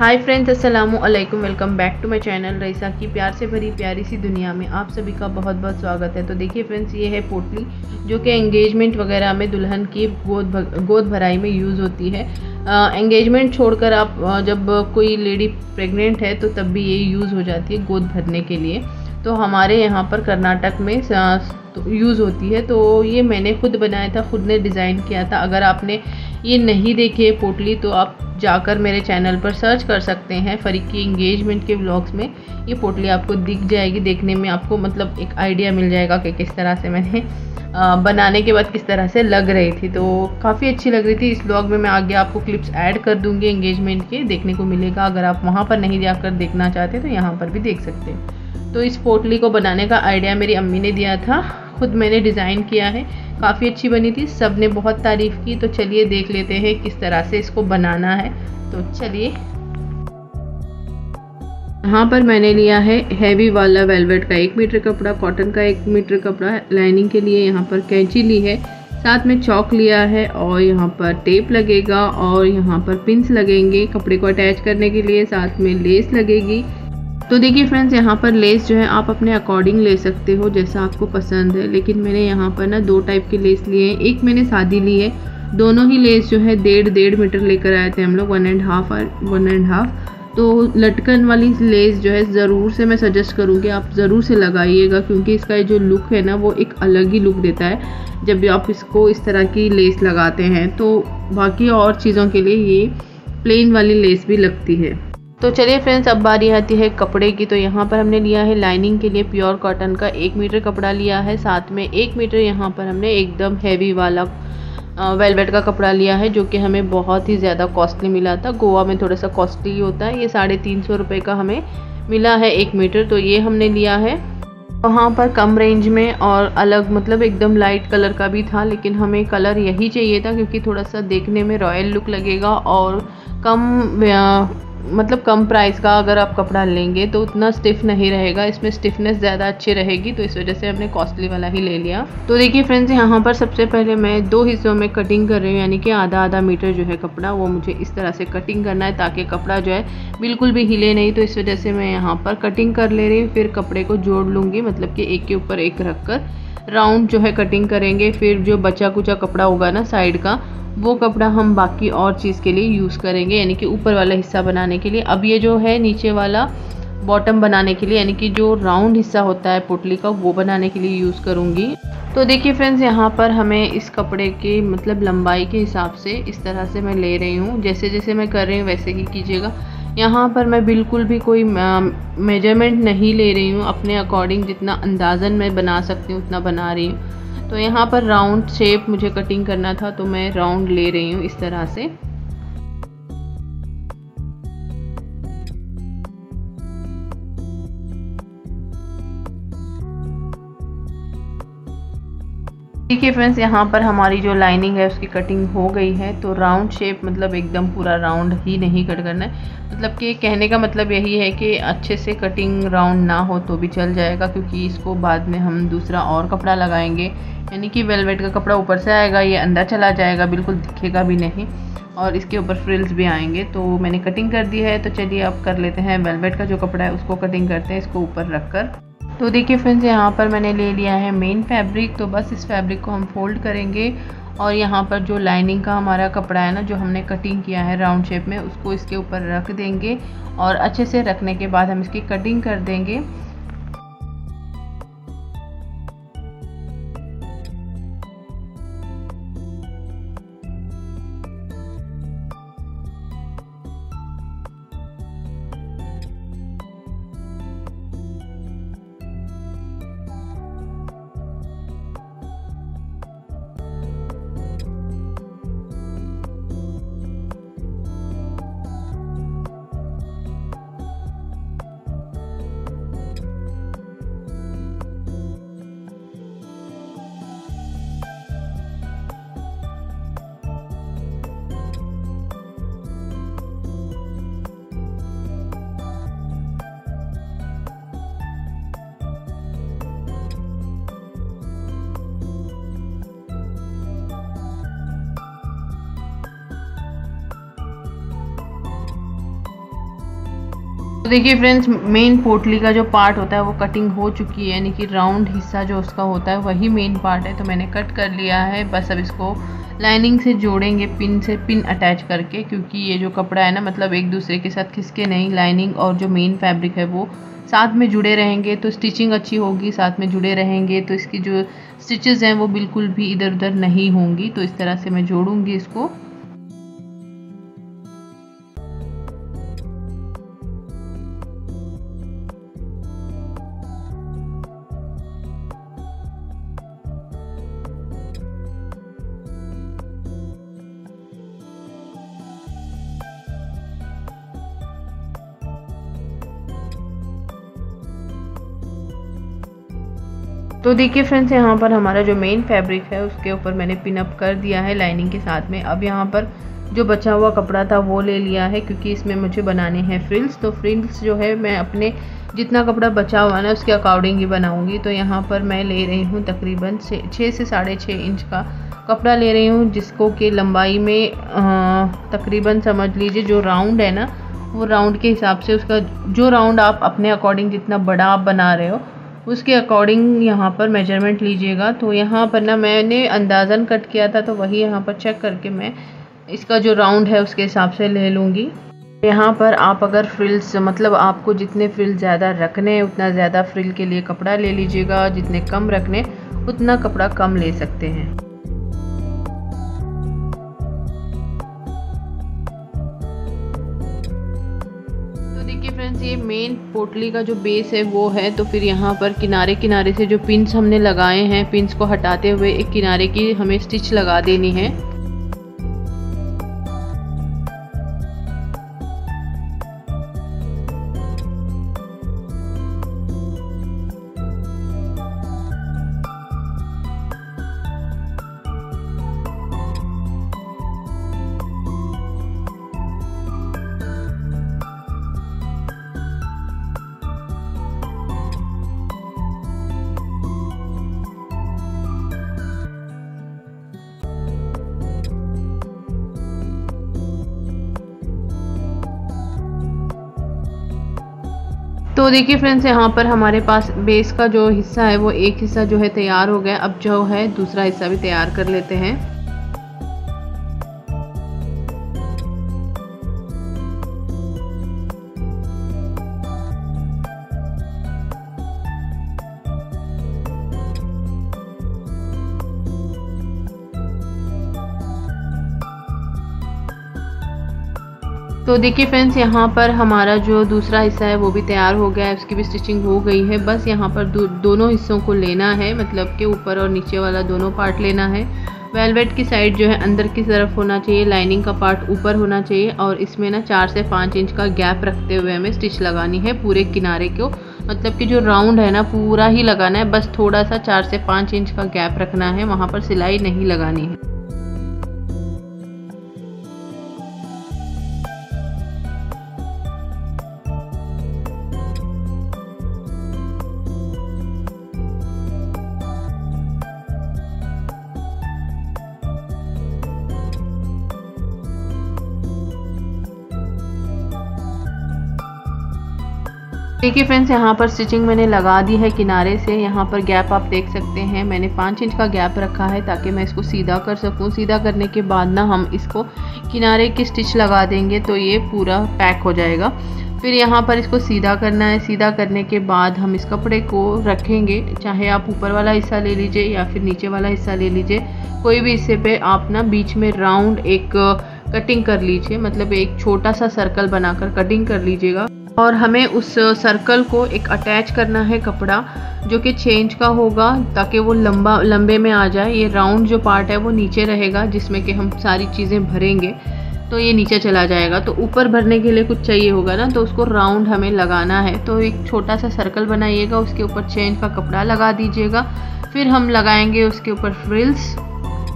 हाय friends अस्सलाम वालेकुम welcome back to my channel Raisa की प्यार से भरी प्यारी सी दुनिया में आप सभी का बहुत बहुत स्वागत है तो देखिए फ्रेंड्स ये है पोटली जो कि एंगेजमेंट वगैरह में दुल्हन की गोद गोद भराई में यूज़ होती है। एंगेजमेंट छोड़कर आप जब कोई लेडी प्रेग्नेंट है तो तब भी ये यूज़ हो जाती है गोद भरने के लिए। तो हमारे यहाँ पर कर्नाटक में तो यूज़ होती है। तो ये मैंने खुद बनाया था, खुद ने डिज़ाइन किया था। अगर आपने ये नहीं देखे पोटली तो आप जाकर मेरे चैनल पर सर्च कर सकते हैं फरीक की इंगेजमेंट के व्लॉग्स में। ये पोटली आपको दिख जाएगी देखने में, आपको मतलब एक आइडिया मिल जाएगा कि किस तरह से मैंने बनाने के बाद किस तरह से लग रही थी। तो काफ़ी अच्छी लग रही थी। इस व्लॉग में मैं आगे आपको क्लिप्स ऐड कर दूँगी इंगेजमेंट के, देखने को मिलेगा। अगर आप वहाँ पर नहीं जाकर देखना चाहते तो यहाँ पर भी देख सकते हैं। तो इस पोटली को बनाने का आइडिया मेरी अम्मी ने दिया था। खुद मैंने डिज़ाइन किया है। काफ़ी अच्छी बनी थी। सबने बहुत तारीफ़ की तो चलिए देख लेते हैं किस तरह से इसको बनाना है। तो चलिए। यहाँ पर मैंने लिया है हैवी वाला वेलवेट का एक मीटर कपड़ा, कॉटन का एक मीटर कपड़ा। लाइनिंग के लिए यहाँ पर कैंची ली है। साथ में चौक लिया है और यहाँ पर टेप लगेगा और यहाँ पर पिंस लगेंगे कपड़े को अटैच करने के लिए। साथ में लेस लगेगी। तो देखिए फ्रेंड्स यहाँ पर लेस जो है आप अपने अकॉर्डिंग ले सकते हो जैसा आपको पसंद है। लेकिन मैंने यहाँ पर ना दो टाइप के लेस लिए हैं। एक मैंने सादी ली है। दोनों ही लेस जो है डेढ़ डेढ़ मीटर लेकर आए थे हम लोग वन एंड हाफ़ और वन एंड हाफ़ तो लटकन वाली लेस जो है ज़रूर से मैं सजेस्ट करूँगी, आप ज़रूर से लगाइएगा क्योंकि इसका जो लुक है ना, वो एक अलग ही लुक देता है जब आप इसको इस तरह की लेस लगाते हैं। तो बाकी और चीज़ों के लिए ये प्लेन वाली लेस भी लगती है। तो चलिए फ्रेंड्स अब बारी आती है कपड़े की। तो यहाँ पर हमने लिया है लाइनिंग के लिए प्योर कॉटन का एक मीटर कपड़ा लिया है। साथ में एक मीटर यहाँ पर हमने एकदम हैवी वाला वेलवेट का कपड़ा लिया है, जो कि हमें बहुत ही ज़्यादा कॉस्टली मिला था। गोवा में थोड़ा सा कॉस्टली होता है। ये साढ़े तीन सौ रुपये का हमें मिला है एक मीटर। तो ये हमने लिया है। वहाँ पर कम रेंज में और अलग मतलब एकदम लाइट कलर का भी था, लेकिन हमें कलर यही चाहिए था, क्योंकि थोड़ा सा देखने में रॉयल लुक लगेगा और कम मतलब कम प्राइस का अगर आप कपड़ा लेंगे तो उतना स्टिफ नहीं रहेगा। इसमें स्टिफनेस ज़्यादा अच्छी रहेगी तो इस वजह से हमने कॉस्टली वाला ही ले लिया। तो देखिए फ्रेंड्स यहाँ पर सबसे पहले मैं दो हिस्सों में कटिंग कर रही हूँ, यानी कि आधा आधा मीटर जो है कपड़ा, वो मुझे इस तरह से कटिंग करना है ताकि कपड़ा जो है बिल्कुल भी हिले नहीं। तो इस वजह से मैं यहाँ पर कटिंग कर ले रही हूँ, फिर कपड़े को जोड़ लूँगी मतलब कि एक के ऊपर एक रख कर राउंड जो है कटिंग करेंगे, फिर जो बचा कुचा कपड़ा होगा ना साइड का वो कपड़ा हम बाकी और चीज़ के लिए यूज़ करेंगे, यानी कि ऊपर वाला हिस्सा बनाने के लिए। अब ये जो है नीचे वाला बॉटम बनाने के लिए, यानी कि जो राउंड हिस्सा होता है पुटली का, वो बनाने के लिए यूज़ करूँगी। तो देखिए फ्रेंड्स, यहाँ पर हमें इस कपड़े के मतलब लंबाई के हिसाब से इस तरह से मैं ले रही हूँ। जैसे जैसे मैं कर रही हूँ, वैसे ही कीजिएगा। यहाँ पर मैं बिल्कुल भी कोई मेज़रमेंट नहीं ले रही हूँ। अपने अकॉर्डिंग जितना अंदाज़न मैं बना सकती हूँ, उतना बना रही हूँ। तो यहाँ पर राउंड शेप मुझे कटिंग करना था तो मैं राउंड ले रही हूँ इस तरह से। देखिए फ्रेंड्स यहाँ पर हमारी जो लाइनिंग है, उसकी कटिंग हो गई है तो राउंड शेप मतलब एकदम पूरा राउंड ही नहीं कट करना है। मतलब कि कहने का मतलब यही है कि अच्छे से कटिंग राउंड ना हो तो भी चल जाएगा, क्योंकि इसको बाद में हम दूसरा और कपड़ा लगाएँगे। यानी कि वेलवेट का कपड़ा ऊपर से आएगा, ये अंदर चला जाएगा, बिल्कुल दिखेगा भी नहीं। और इसके ऊपर फ्रिल्स भी आएँगे तो मैंने कटिंग कर दी है। तो चलिए अब कर लेते हैं वेलवेट का जो कपड़ा है, उसको कटिंग करते हैं, इसको ऊपर रख कर तो देखिए फ्रेंड्स यहाँ पर मैंने ले लिया है मेन फैब्रिक तो बस इस फैब्रिक को हम फोल्ड करेंगे और यहाँ पर जो लाइनिंग का हमारा कपड़ा है ना, जो हमने कटिंग किया है राउंड शेप में, उसको इसके ऊपर रख देंगे और अच्छे से रखने के बाद हम इसकी कटिंग कर देंगे। देखिए फ्रेंड्स मेन पोटली का जो पार्ट होता है, वो कटिंग हो चुकी है, यानी कि राउंड हिस्सा जो उसका होता है, वही मेन पार्ट है तो मैंने कट कर लिया है। बस अब इसको लाइनिंग से जोड़ेंगे पिन से पिन अटैच करके, क्योंकि ये जो कपड़ा है ना मतलब एक दूसरे के साथ खिसके नहीं लाइनिंग और जो मेन फैब्रिक है, वो साथ में जुड़े रहेंगे तो स्टिचिंग अच्छी होगी, साथ में जुड़े रहेंगे तो इसकी जो स्टिचेस हैं, वो बिल्कुल भी इधर उधर नहीं होंगी तो इस तरह से मैं जोड़ूँगी इसको। तो देखिए फ्रेंड्स यहाँ पर हमारा जो मेन फैब्रिक है, उसके ऊपर मैंने पिनअप कर दिया है लाइनिंग के साथ में। अब यहाँ पर जो बचा हुआ कपड़ा था, वो ले लिया है, क्योंकि इसमें मुझे बनाने हैं फ्रिल्स तो फ्रिल्स जो है, मैं अपने जितना कपड़ा बचा हुआ ना, उसके अकॉर्डिंग ही बनाऊँगी। तो यहाँ पर मैं ले रही हूँ तकरीबन छः से साढ़े छः इंच का कपड़ा ले रही हूँ, जिसको कि लंबाई में तकरीबन समझ लीजिए जो राउंड है ना, वो राउंड के हिसाब से उसका, जो राउंड आप अपने अकॉर्डिंग जितना बड़ा आप बना रहे हो उसके अकॉर्डिंग यहाँ पर मेज़रमेंट लीजिएगा। तो यहाँ पर ना मैंने अंदाज़न कट किया था तो वही यहाँ पर चेक करके मैं इसका जो राउंड है उसके हिसाब से ले लूँगी। यहाँ पर आप अगर फ्रिल्स मतलब आपको जितने फ्रिल ज़्यादा रखने हैं, उतना ज़्यादा फ्रिल के लिए कपड़ा ले लीजिएगा। जितने कम रखने उतना कपड़ा कम ले सकते हैं। ये मेन पोटली का जो बेस है वो है तो फिर यहाँ पर किनारे किनारे से जो पिंस हमने लगाए हैं पिंस को हटाते हुए एक किनारे की हमें स्टिच लगा देनी है। तो देखिए फ्रेंड्स यहाँ पर हमारे पास बेस का जो हिस्सा है, वो एक हिस्सा जो है तैयार हो गया। अब जो है, दूसरा हिस्सा भी तैयार कर लेते हैं। तो देखिए फ्रेंड्स यहाँ पर हमारा जो दूसरा हिस्सा है वो भी तैयार हो गया है। उसकी भी स्टिचिंग हो गई है। बस यहाँ पर दो, दोनों हिस्सों को लेना है मतलब कि ऊपर और नीचे वाला दोनों पार्ट लेना है। वेलवेट की साइड जो है अंदर की तरफ़ होना चाहिए लाइनिंग का पार्ट ऊपर होना चाहिए और इसमें ना चार से पाँच इंच का गैप रखते हुए हमें स्टिच लगानी है पूरे किनारे को। मतलब कि जो राउंड है ना पूरा ही लगाना है। बस थोड़ा सा चार से पाँच इंच का गैप रखना है वहाँ पर सिलाई नहीं लगानी है। देखिए फ्रेंड्स यहाँ पर स्टिचिंग मैंने लगा दी है किनारे से। यहाँ पर गैप आप देख सकते हैं। मैंने पाँच इंच का गैप रखा है ताकि मैं इसको सीधा कर सकूँ। सीधा करने के बाद ना हम इसको किनारे की स्टिच लगा देंगे तो ये पूरा पैक हो जाएगा। फिर यहाँ पर इसको सीधा करना है। सीधा करने के बाद हम इस कपड़े को रखेंगे। चाहे आप ऊपर वाला हिस्सा ले लीजिए या फिर नीचे वाला हिस्सा ले लीजिए। कोई भी हिस्से पे आप ना बीच में राउंड एक कटिंग कर लीजिए। मतलब एक छोटा सा सर्कल बनाकर कटिंग कर लीजिएगा। और हमें उस सर्कल को एक अटैच करना है कपड़ा, जो कि चेंज का होगा, ताकि वो लंबा, लंबे में आ जाए। ये राउंड जो पार्ट है, वो नीचे रहेगा, जिसमें कि हम सारी चीज़ें भरेंगे तो ये नीचे चला जाएगा। तो ऊपर भरने के लिए कुछ चाहिए होगा ना तो उसको राउंड हमें लगाना है। तो एक छोटा सा सर्कल बनाइएगा, उसके ऊपर चेंज का कपड़ा लगा दीजिएगा। फिर हम लगाएँगे उसके ऊपर फ्रिल्स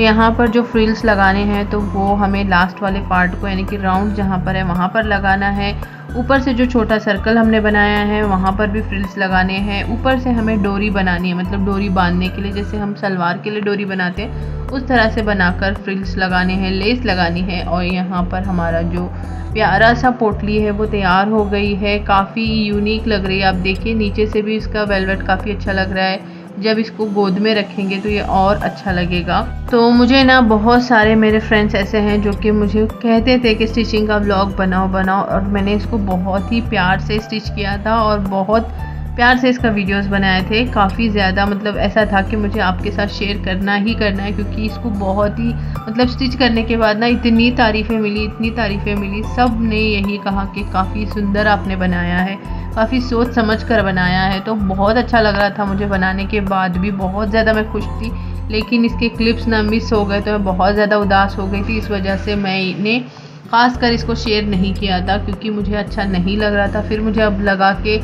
यहाँ पर जो फ्रिल्स लगाने हैं तो वो हमें लास्ट वाले पार्ट को, यानी कि राउंड जहाँ पर है, वहाँ पर लगाना है। ऊपर से जो छोटा सर्कल हमने बनाया है, वहाँ पर भी फ्रिल्स लगाने हैं। ऊपर से हमें डोरी बनानी है मतलब डोरी बांधने के लिए, जैसे हम सलवार के लिए डोरी बनाते हैं, उस तरह से बनाकर फ्रिल्स लगाने हैं लेस लगानी है। और यहाँ पर हमारा जो प्यारा सा पोटली है, वो तैयार हो गई है। काफ़ी यूनिक लग रही है, आप देखिए, नीचे से भी इसका वेलवेट काफ़ी अच्छा लग रहा है। जब इसको गोद में रखेंगे तो ये और अच्छा लगेगा। तो मुझे ना बहुत सारे मेरे फ्रेंड्स ऐसे हैं जो कि मुझे कहते थे कि स्टिचिंग का ब्लॉग बनाओ बनाओ और मैंने इसको बहुत ही प्यार से स्टिच किया था और बहुत प्यार से इसका वीडियोस बनाए थे। काफ़ी ज़्यादा मतलब ऐसा था कि मुझे आपके साथ शेयर करना ही करना है क्योंकि इसको बहुत ही मतलब स्टिच करने के बाद ना इतनी तारीफ़ें मिली, इतनी तारीफ़ें मिली। सबने यही कहा कि काफ़ी सुंदर आपने बनाया है। काफ़ी सोच समझ कर बनाया है तो बहुत अच्छा लग रहा था मुझे बनाने के बाद भी। बहुत ज़्यादा मैं खुश थी, लेकिन इसके क्लिप्स ना मिस हो गए तो मैं बहुत ज़्यादा उदास हो गई थी। इस वजह से मैंने ख़ास कर इसको शेयर नहीं किया था, क्योंकि मुझे अच्छा नहीं लग रहा था। फिर मुझे अब लगा के,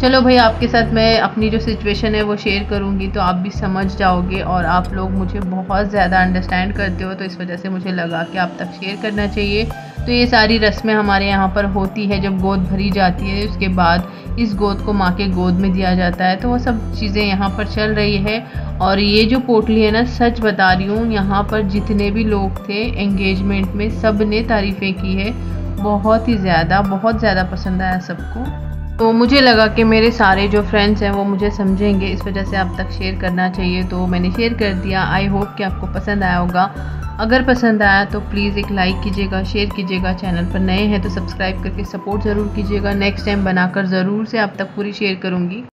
चलो भाई, आपके साथ मैं अपनी जो सिचुएशन है, वो शेयर करूँगी। तो आप भी समझ जाओगे और आप लोग मुझे बहुत ज़्यादा अंडरस्टैंड करते हो। तो इस वजह से मुझे लगा कि आप तक शेयर करना चाहिए। तो ये सारी रस्में हमारे यहाँ पर होती है, जब गोद भरी जाती है, उसके बाद इस गोद को माँ के गोद में दिया जाता है। तो वो सब चीज़ें यहाँ पर चल रही है और ये जो पोटली है ना, सच बता रही हूँ, यहाँ पर जितने भी लोग थे एंगेजमेंट में, सबने तारीफ़ें की है। बहुत ही ज़्यादा, बहुत ज़्यादा पसंद आया सबको। तो मुझे लगा कि मेरे सारे जो फ्रेंड्स हैं वो मुझे समझेंगे, इस वजह से आप तक शेयर करना चाहिए तो मैंने शेयर कर दिया। आई होप कि आपको पसंद आया होगा। अगर पसंद आया तो प्लीज़ एक लाइक कीजिएगा शेयर कीजिएगा चैनल पर नए हैं तो सब्सक्राइब करके सपोर्ट ज़रूर कीजिएगा। नेक्स्ट टाइम बनाकर ज़रूर से आप तक पूरी शेयर करूँगी।